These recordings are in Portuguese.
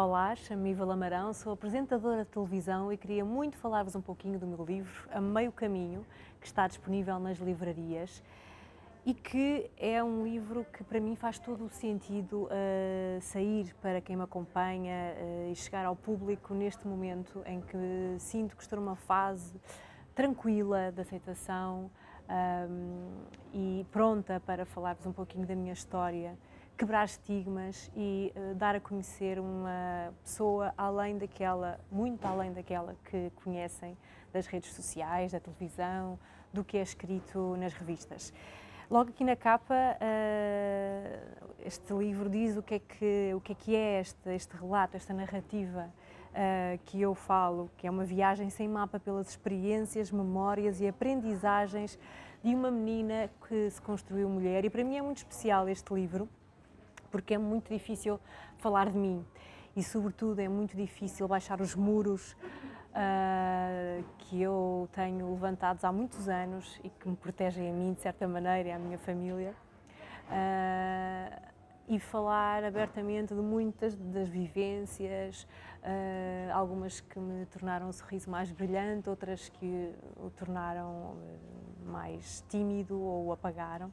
Olá, chamo-me Iva Lamarão, sou apresentadora de televisão e queria muito falar-vos um pouquinho do meu livro, A Meio Caminho, que está disponível nas livrarias e que é um livro que para mim faz todo o sentido uh, sair para quem me acompanha uh, e chegar ao público neste momento em que sinto que estou numa fase tranquila de aceitação um, e pronta para falar-vos um pouquinho da minha história quebrar estigmas e uh, dar a conhecer uma pessoa além daquela, muito além daquela que conhecem das redes sociais, da televisão, do que é escrito nas revistas. Logo aqui na capa, uh, este livro diz o que é que, o que, é, que é este, este relato, esta narrativa uh, que eu falo, que é uma viagem sem mapa pelas experiências, memórias e aprendizagens de uma menina que se construiu mulher. E para mim é muito especial este livro, porque é muito difícil falar de mim e, sobretudo, é muito difícil baixar os muros uh, que eu tenho levantados há muitos anos e que me protegem a mim, de certa maneira, e à minha família. Uh, e falar abertamente de muitas das vivências, uh, algumas que me tornaram o sorriso mais brilhante, outras que o tornaram mais tímido ou o apagaram.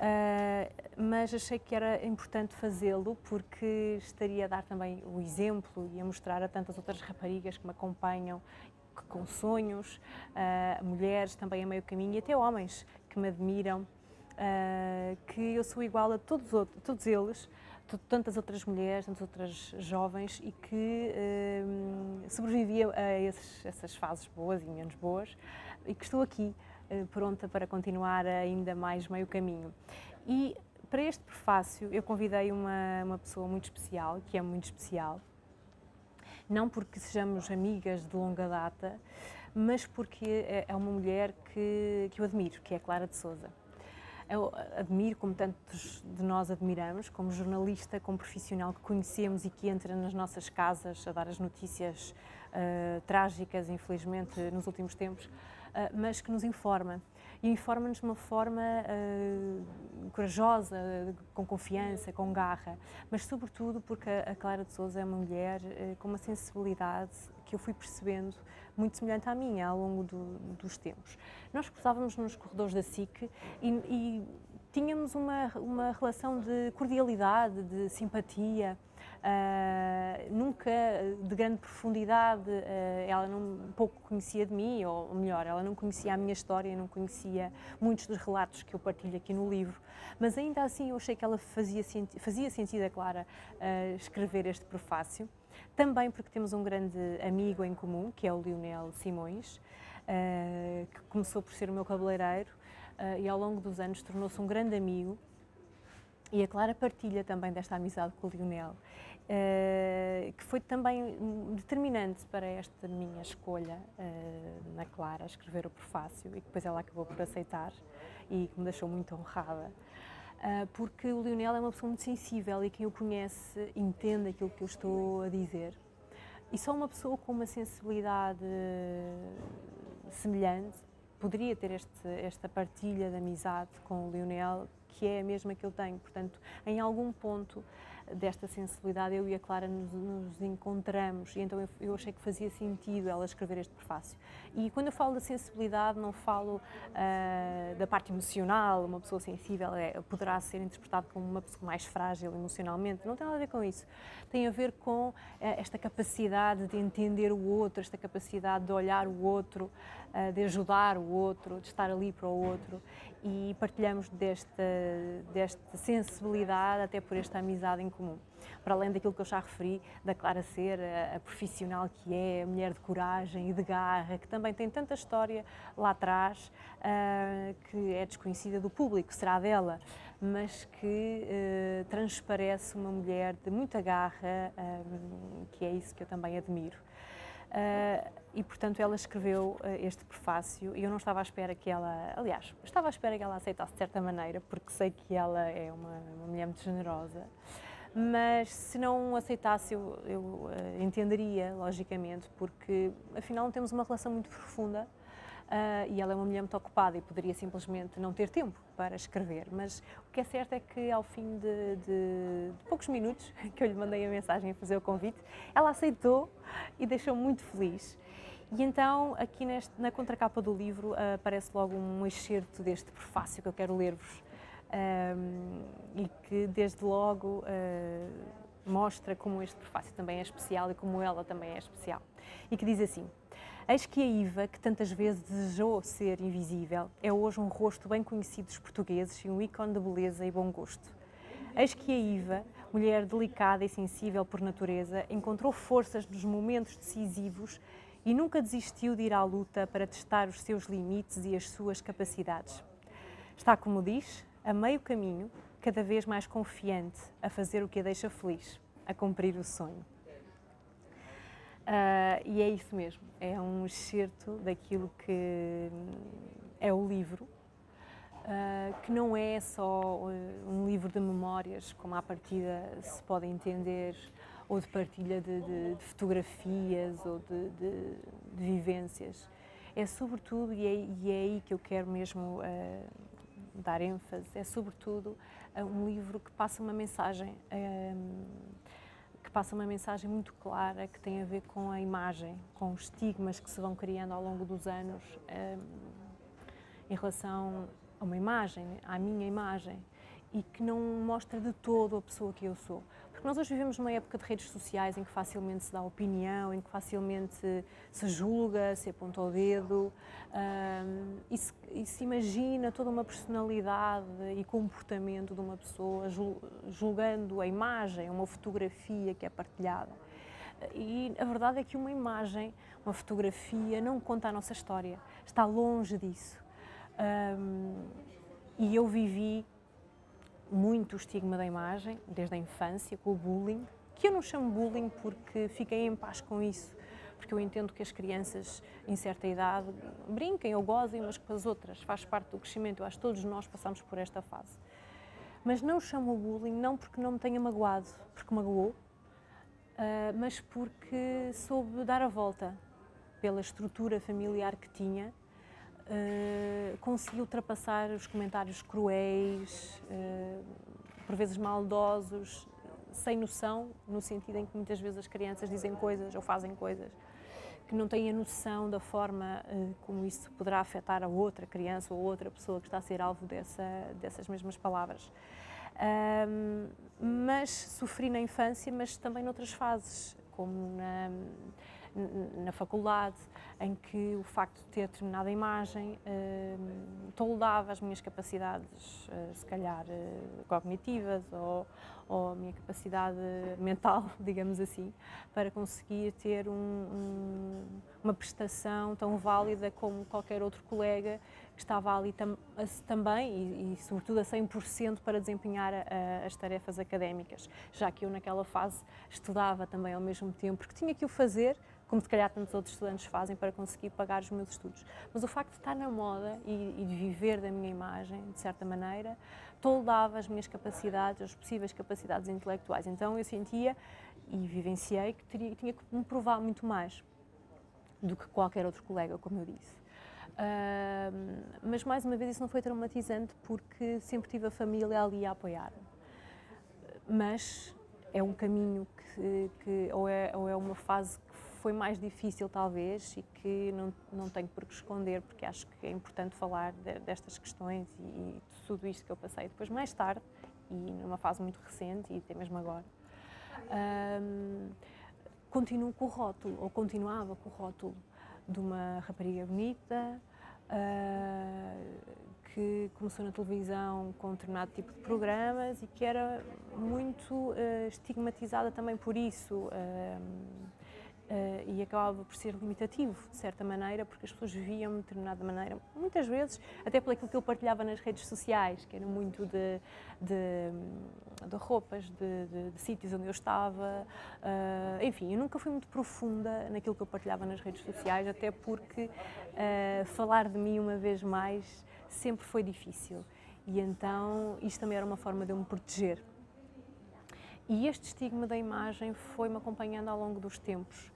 Uh, mas achei que era importante fazê-lo porque estaria a dar também o exemplo e a mostrar a tantas outras raparigas que me acompanham que, com sonhos, uh, mulheres também a meio caminho e até homens que me admiram, uh, que eu sou igual a todos, todos eles, tantas outras mulheres, tantas outras jovens e que sobrevivia a esses, essas fases boas e menos boas e que estou aqui eh, pronta para continuar ainda mais meio caminho. E para este prefácio eu convidei uma, uma pessoa muito especial, que é muito especial, não porque sejamos amigas de longa data, mas porque é, é uma mulher que, que eu admiro, que é Clara de Souza. Eu admiro, como tantos de nós admiramos, como jornalista, como profissional que conhecemos e que entra nas nossas casas a dar as notícias uh, trágicas, infelizmente, nos últimos tempos, uh, mas que nos informa. E informa-nos de uma forma uh, corajosa, com confiança, com garra, mas sobretudo porque a Clara de Souza é uma mulher uh, com uma sensibilidade que eu fui percebendo muito semelhante à minha ao longo do, dos tempos. Nós cruzávamos nos corredores da SIC e, e tínhamos uma, uma relação de cordialidade, de simpatia, uh, nunca de grande profundidade. Uh, ela não pouco conhecia de mim, ou melhor, ela não conhecia a minha história, não conhecia muitos dos relatos que eu partilho aqui no livro, mas ainda assim eu achei que ela fazia, senti fazia sentido, é Clara, uh, escrever este prefácio. Também porque temos um grande amigo em comum, que é o Lionel Simões, que começou por ser o meu cabeleireiro e ao longo dos anos tornou-se um grande amigo. E a Clara partilha também desta amizade com o Lionel, que foi também determinante para esta minha escolha uh, na Clara, escrever o prefácio, e que depois ela acabou por aceitar e que me deixou muito honrada. Uh, porque o Lionel é uma pessoa muito sensível e quem o conhece entende aquilo que eu estou a dizer. E só uma pessoa com uma sensibilidade semelhante poderia ter este, esta partilha de amizade com o Lionel, que é a mesma que eu tenho. Portanto, em algum ponto desta sensibilidade, eu e a Clara nos, nos encontramos e então eu, eu, achei que fazia sentido ela escrever este prefácio. E quando eu falo da sensibilidade, não falo uh, da parte emocional, uma pessoa sensível é, poderá ser interpretada como uma pessoa mais frágil emocionalmente, não tem nada a ver com isso. Tem a ver com uh, esta capacidade de entender o outro, esta capacidade de olhar o outro, uh, de ajudar o outro, de estar ali para o outro e partilhamos desta, desta sensibilidade até por esta amizade em comum. Para além daquilo que eu já referi, da Clara ser a, profissional que é, a mulher de coragem e de garra, que também tem tanta história lá atrás uh, que é desconhecida do público, será dela, mas que uh, transparece uma mulher de muita garra, uh, que é isso que eu também admiro. Uh, e portanto ela escreveu uh, este prefácio e eu não estava à espera que ela, aliás, estava à espera que ela aceitasse de certa maneira, porque sei que ela é uma, uma mulher muito generosa, mas se não aceitasse eu, eu uh, entenderia, logicamente, porque afinal temos uma relação muito profunda Uh, e ela é uma mulher muito ocupada e poderia simplesmente não ter tempo para escrever. Mas o que é certo é que ao fim de, de, de poucos minutos que eu lhe mandei a mensagem a fazer o convite, ela aceitou e deixou muito feliz. E então, aqui neste, na contracapa do livro, uh, aparece logo um excerto deste prefácio que eu quero ler-vos um, e que, desde logo, uh, mostra como este prefácio também é especial e como ela também é especial. E que diz assim: Eis que a Iva, que tantas vezes desejou ser invisível, é hoje um rosto bem conhecido dos portugueses e um ícone de beleza e bom gosto. Eis que a Iva, mulher delicada e sensível por natureza, encontrou forças nos momentos decisivos e nunca desistiu de ir à luta para testar os seus limites e as suas capacidades. Está, como diz, a meio caminho, cada vez mais confiante a fazer o que a deixa feliz, a cumprir o sonho. Uh, e é isso mesmo, é um excerto daquilo que é o livro, uh, que não é só um livro de memórias, como à partida se pode entender ou de partilha de, de, de fotografias ou de, de, vivências. É sobretudo, e é, e é, aí que eu quero mesmo uh, dar ênfase, é sobretudo um livro que passa uma mensagem, uh, que passa uma mensagem muito clara que tem a ver com a imagem, com os estigmas que se vão criando ao longo dos anos em relação a uma imagem, à minha imagem, e que não mostra de todo a pessoa que eu sou. Porque nós hoje vivemos numa época de redes sociais em que facilmente se dá opinião, em que facilmente se julga, se aponta o dedo um, e, se, e, se, imagina toda uma personalidade e comportamento de uma pessoa julgando a imagem, uma fotografia que é partilhada. E a verdade é que uma imagem, uma fotografia, não conta a nossa história, está longe disso. Um, e eu vivi muito o estigma da imagem, desde a infância, com o bullying, que eu não chamo bullying porque fiquei em paz com isso, porque eu entendo que as crianças em certa idade brinquem ou gozem umas com as outras, faz parte do crescimento, eu acho que todos nós passamos por esta fase. Mas não chamo bullying não porque não me tenha magoado, porque magoou, Uh, mas porque soube dar a volta pela estrutura familiar que tinha uh, consegui ultrapassar os comentários cruéis, uh, por vezes maldosos, sem noção, no sentido em que muitas vezes as crianças dizem coisas ou fazem coisas que não têm a noção da forma uh, como isso poderá afetar a outra criança ou outra pessoa que está a ser alvo dessa, dessas mesmas palavras. Um, mas sofri na infância, mas também noutras fases, como na, na faculdade, em que o facto de ter determinada imagem uh, toldava as minhas capacidades, uh, se calhar uh, cognitivas ou, ou, a minha capacidade mental, digamos assim, para conseguir ter um, um, uma prestação tão válida como qualquer outro colega que estava ali tam, a, também e, e, sobretudo, a 100% para desempenhar a, as tarefas académicas, já que eu naquela fase estudava também ao mesmo tempo, porque tinha que o fazer como se calhar tantos outros estudantes fazem para conseguir pagar os meus estudos. Mas o facto de estar na moda e, e de viver da minha imagem, de certa maneira, toldava as minhas capacidades, as possíveis capacidades intelectuais. Então eu sentia e vivenciei que teria, tinha que me provar muito mais do que qualquer outro colega, como eu disse. Uh, mas mais uma vez isso não foi traumatizante porque sempre tive a família ali a apoiar. Mas é um caminho que, que ou, é, ou é uma fase foi mais difícil talvez e que não, não tenho por que esconder porque acho que é importante falar de, destas questões e, e, de tudo isto que eu passei depois mais tarde e numa fase muito recente e até mesmo agora um, continuo com o rótulo ou continuava com o rótulo de uma rapariga bonita uh, que começou na televisão com um determinado tipo de programas e que era muito uh, estigmatizada também por isso. Uh, e acabava por ser limitativo, de certa maneira, porque as pessoas viam-me de determinada maneira, muitas vezes, até pelo que eu partilhava nas redes sociais, que era muito de, de, de roupas, de, de, de, sítios onde eu estava, uh, enfim, eu nunca fui muito profunda naquilo que eu partilhava nas redes sociais, até porque uh, falar de mim uma vez mais sempre foi difícil. E então isto também era uma forma de eu me proteger. E este estigma da imagem foi-me acompanhando ao longo dos tempos.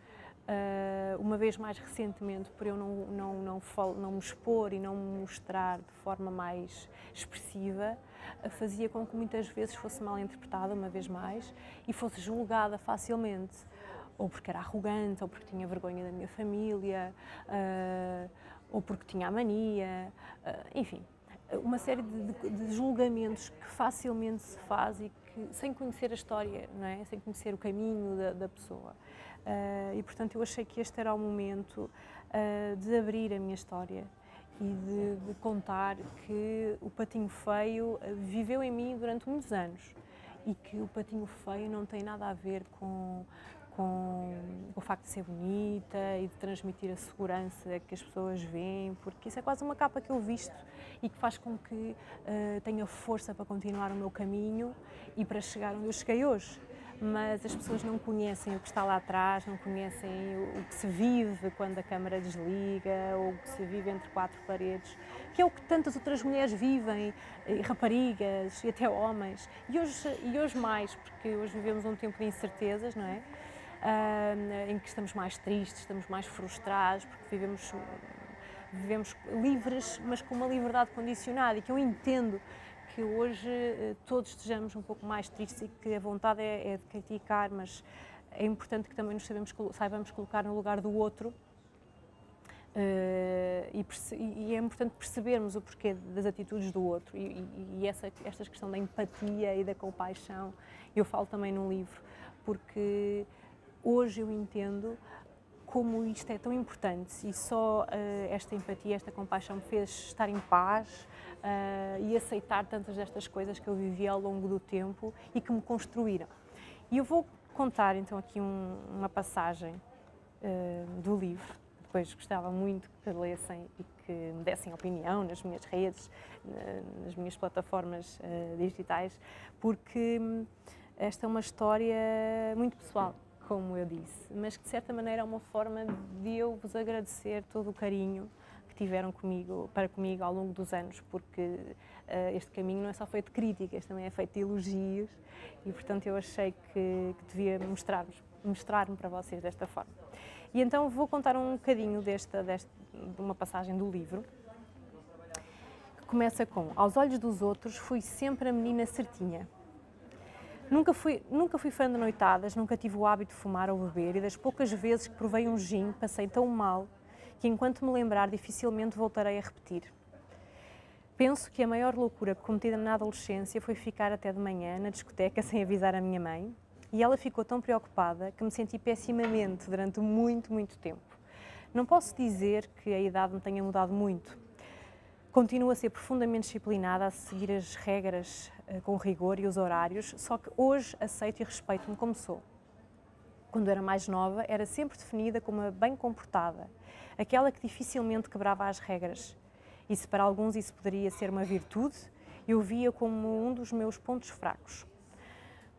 Uh, uma vez mais recentemente, por eu não, não, não, não me expor e não me mostrar de forma mais expressiva, uh, fazia com que muitas vezes fosse mal interpretada, uma vez mais, e fosse julgada facilmente. Ou porque era arrogante, ou porque tinha vergonha da minha família, uh, ou porque tinha a mania, enfim, uma série de, de, de, julgamentos que facilmente se faz e que, sem conhecer a história, não é? sem conhecer o caminho da, da pessoa. Uh, e portanto eu achei que este era o momento uh, de abrir a minha história e de, de, contar que o patinho feio viveu em mim durante muitos anos e que o patinho feio não tem nada a ver com com o facto de ser bonita e de transmitir a segurança que as pessoas veem, porque isso é quase uma capa que eu visto e que faz com que uh, tenha força para continuar o meu caminho e para chegar onde eu cheguei hoje. Mas as pessoas não conhecem o que está lá atrás, não conhecem o, que se vive quando a câmara desliga ou o que se vive entre quatro paredes, que é o que tantas outras mulheres vivem, e raparigas e até homens. E hoje, e hoje mais, porque hoje vivemos um tempo de incertezas, não é? uh, em que estamos mais tristes, estamos mais frustrados, porque vivemos, vivemos livres, mas com uma liberdade condicionada e que eu entendo que hoje uh, todos estejamos um pouco mais tristes e que a vontade é, é de criticar, mas é importante que também nos sabemos, saibamos colocar no lugar do outro Uh, e, e, é importante percebermos o porquê das atitudes do outro e, e, e, essa, esta questão da empatia e da compaixão eu falo também no livro porque hoje eu entendo como isto é tão importante e só uh, esta empatia, esta compaixão me fez estar em paz uh, e aceitar tantas destas coisas que eu vivi ao longo do tempo e que me construíram. E eu vou contar então aqui um, uma passagem uh, do livro, depois gostava muito que lessem e que me dessem opinião nas minhas redes, nas minhas plataformas digitais, porque hum, esta é uma história muito pessoal como eu disse, mas que de certa maneira é uma forma de eu vos agradecer todo o carinho que tiveram comigo, para comigo ao longo dos anos, porque uh, este caminho não é só feito de críticas, também é feito de elogios e, portanto, eu achei que, que devia mostrar-me mostrar para vocês desta forma. E então vou contar um bocadinho desta, desta, de uma passagem do livro, que começa com Aos olhos dos outros fui sempre a menina certinha, Nunca fui, nunca fui fã de noitadas, nunca tive o hábito de fumar ou beber e das poucas vezes que provei um gin passei tão mal que enquanto me lembrar dificilmente voltarei a repetir. Penso que a maior loucura cometida na adolescência foi ficar até de manhã na discoteca sem avisar a minha mãe e ela ficou tão preocupada que me senti pessimamente durante muito, muito tempo. Não posso dizer que a idade me tenha mudado muito. Continuo a ser profundamente disciplinada, a seguir as regras eh, com rigor e os horários, só que hoje aceito e respeito-me como sou. Quando era mais nova, era sempre definida como a bem comportada, aquela que dificilmente quebrava as regras. E se para alguns isso poderia ser uma virtude, eu via como um dos meus pontos fracos.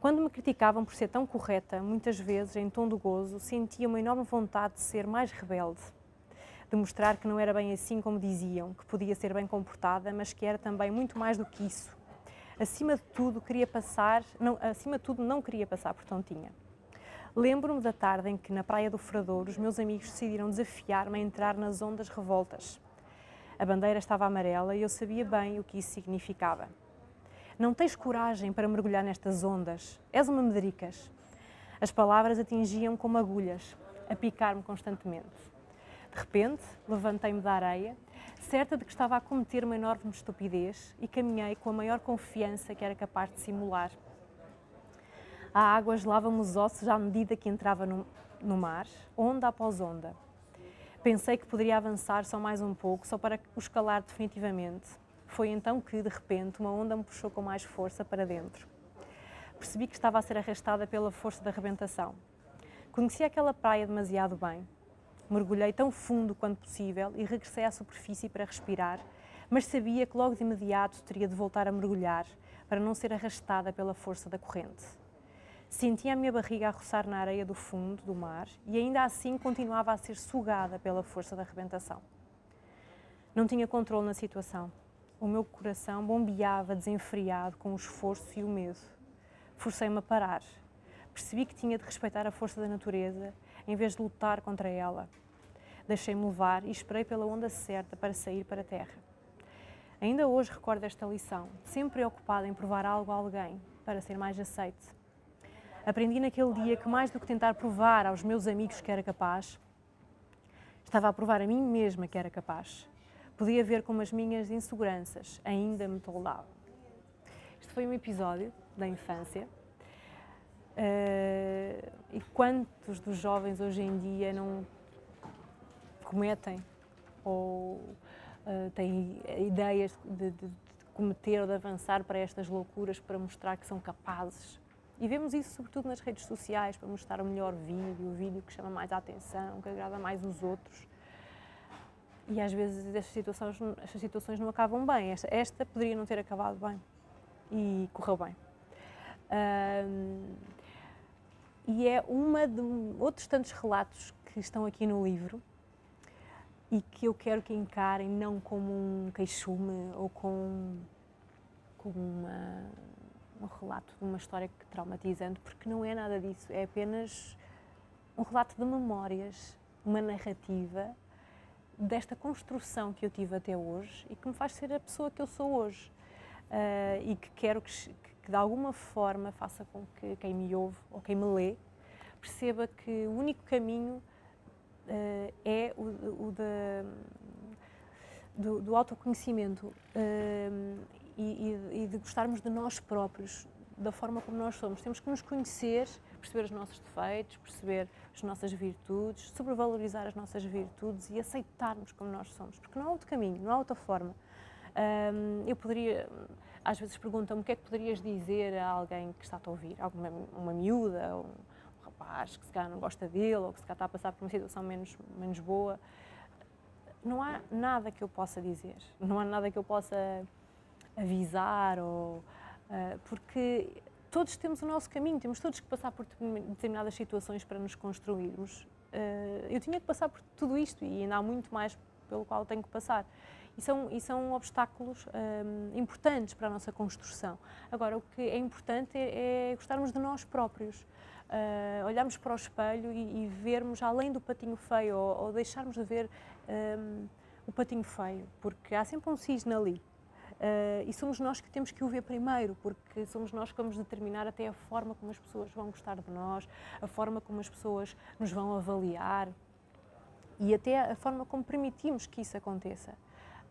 Quando me criticavam por ser tão correta, muitas vezes, em tom de gozo, sentia uma enorme vontade de ser mais rebelde, mostrar que não era bem assim como diziam, que podia ser bem comportada, mas que era também muito mais do que isso, acima de tudo queria passar, não, acima de tudo não queria passar por tontinha. Lembro-me da tarde em que na praia do Frador os meus amigos decidiram desafiar-me a entrar nas ondas revoltas. A bandeira estava amarela e eu sabia bem o que isso significava. Não tens coragem para mergulhar nestas ondas. És uma medricas. As palavras atingiam como agulhas, a picar-me constantemente. De repente, levantei-me da areia certa de que estava a cometer uma enorme estupidez e caminhei com a maior confiança que era capaz de simular. A água gelava-me os ossos à medida que entrava no, no mar, onda após onda. Pensei que poderia avançar só mais um pouco, só para o escalar definitivamente. Foi então que, de repente, uma onda me puxou com mais força para dentro. Percebi que estava a ser arrastada pela força da arrebentação. Conhecia aquela praia demasiado bem. Mergulhei tão fundo quanto possível e regressei à superfície para respirar, mas sabia que logo de imediato teria de voltar a mergulhar para não ser arrastada pela força da corrente. Sentia a minha barriga a roçar na areia do fundo do mar e ainda assim continuava a ser sugada pela força da arrebentação. Não tinha controle na situação. O meu coração bombeava desenfreado com o esforço e o medo. Forcei-me a parar. Percebi que tinha de respeitar a força da natureza em vez de lutar contra ela. Deixei-me levar e esperei pela onda certa para sair para a terra. Ainda hoje recordo esta lição, sempre preocupada em provar algo a alguém para ser mais aceite. Aprendi naquele dia que, mais do que tentar provar aos meus amigos que era capaz, estava a provar a mim mesma que era capaz. Podia ver como as minhas inseguranças ainda me toldavam. Este foi um episódio da infância. Uh, e quantos dos jovens hoje em dia não cometem ou uh, têm ideias de, de, de cometer ou de avançar para estas loucuras para mostrar que são capazes? E vemos isso sobretudo nas redes sociais, para mostrar o melhor vídeo, o vídeo que chama mais a atenção, que agrada mais os outros. E às vezes estas situações, estas situações não acabam bem. Esta, esta poderia não ter acabado bem e correu bem. Um, e é uma de outros tantos relatos que estão aqui no livro e que eu quero que encarem não como um queixume ou com, como uma, um relato de uma história traumatizante, porque não é nada disso, é apenas um relato de memórias, uma narrativa desta construção que eu tive até hoje e que me faz ser a pessoa que eu sou hoje. Uh, e que quero que, que, de alguma forma faça com que quem me ouve ou quem me lê perceba que o único caminho uh, é o, o de, do, do, autoconhecimento uh, e, e, de gostarmos de nós próprios, da forma como nós somos. Temos que nos conhecer, perceber os nossos defeitos, perceber as nossas virtudes, sobrevalorizar as nossas virtudes e aceitarmos como nós somos, porque não há outro caminho, não há outra forma. Eu poderia, às vezes perguntam-me o que é que poderias dizer a alguém que está a ouvir, alguma uma miúda, um, um rapaz que se calhar não gosta dele ou que se calhar está a passar por uma situação menos, menos boa. Não há nada que eu possa dizer, não há nada que eu possa avisar ou uh, porque todos temos o nosso caminho, temos todos que passar por determinadas situações para nos construirmos. Uh, eu tinha que passar por tudo isto e ainda há muito mais pelo qual tenho que passar. E são, e são obstáculos um, importantes para a nossa construção. Agora, o que é importante é, é gostarmos de nós próprios. Uh, olharmos para o espelho e, e, vermos além do patinho feio ou, ou deixarmos de ver um, o patinho feio, porque há sempre um cisne ali. Uh, e somos nós que temos que o ver primeiro, porque somos nós que vamos determinar até a forma como as pessoas vão gostar de nós, a forma como as pessoas nos vão avaliar e até a forma como permitimos que isso aconteça.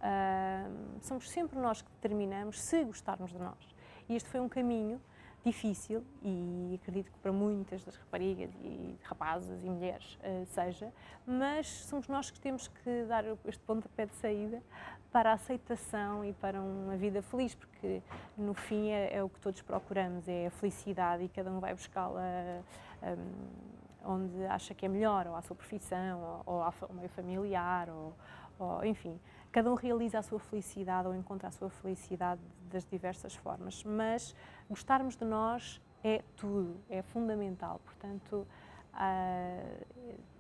Uh, somos sempre nós que determinamos se gostarmos de nós. E este foi um caminho difícil e acredito que para muitas das raparigas e rapazes e mulheres uh, seja, mas somos nós que temos que dar este pontapé de saída para a aceitação e para uma vida feliz, porque no fim é, é o que todos procuramos, é a felicidade e cada um vai buscá-la um, onde acha que é melhor, ou à sua profissão, ou, ou ao meio familiar, ou, ou enfim, cada um realiza a sua felicidade ou encontra a sua felicidade das diversas formas, mas gostarmos de nós é tudo, é fundamental. Portanto, uh,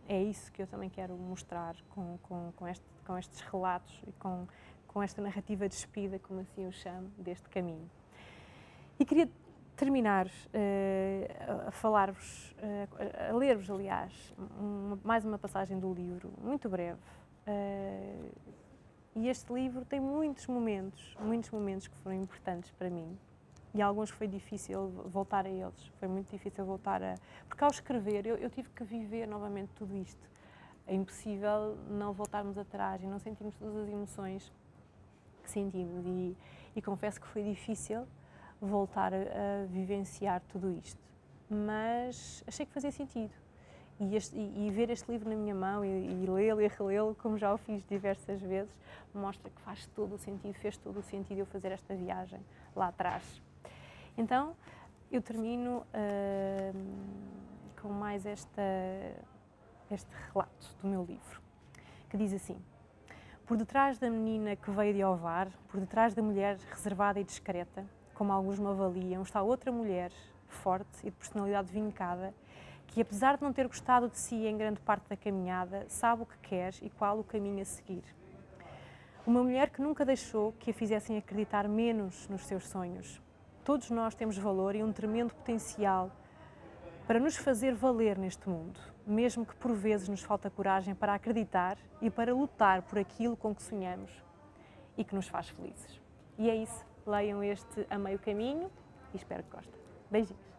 é isso que eu também quero mostrar com, com, com, este, com estes relatos e com, com esta narrativa despida, como assim eu chamo, deste caminho. E queria terminar uh, a falar-vos, uh, a ler-vos, aliás, uma, mais uma passagem do livro, muito breve, uh, e este livro tem muitos momentos, muitos momentos que foram importantes para mim. E alguns foi difícil voltar a eles, foi muito difícil voltar a. Porque ao escrever eu, eu tive que viver novamente tudo isto. É impossível não voltarmos atrás e não sentirmos todas as emoções que sentimos. E, e confesso que foi difícil voltar a, a vivenciar tudo isto. Mas achei que fazia sentido e, este, e, e, ver este livro na minha mão e, e lê-lo e relê-lo, como já o fiz diversas vezes, mostra que faz todo o sentido, fez todo o sentido eu fazer esta viagem lá atrás. Então, eu termino uh, com mais esta, este relato do meu livro, que diz assim: Por detrás da menina que veio de Ovar, por detrás da mulher reservada e discreta, como alguns me avaliam, está outra mulher forte e de personalidade vincada que, apesar de não ter gostado de si em grande parte da caminhada, sabe o que quer e qual o caminho a seguir. Uma mulher que nunca deixou que a fizessem acreditar menos nos seus sonhos. Todos nós temos valor e um tremendo potencial para nos fazer valer neste mundo, mesmo que por vezes nos falta coragem para acreditar e para lutar por aquilo com que sonhamos e que nos faz felizes. E é isso. Leiam este A Meio Caminho e espero que gostem. Beijinhos.